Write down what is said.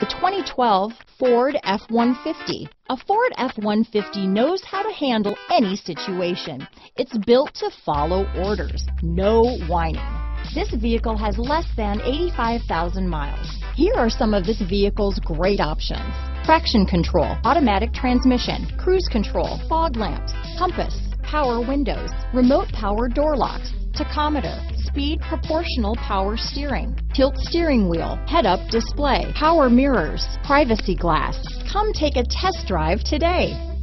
The 2012 Ford F-150. A Ford F-150 knows how to handle any situation. It's built to follow orders, no whining. This vehicle has less than 85,000 miles. Here are some of this vehicle's great options. Traction control, automatic transmission, cruise control, fog lamps, compass, power windows, remote power door locks, tachometer, speed proportional power steering, tilt steering wheel, head-up display, power mirrors, privacy glass. Come take a test drive today.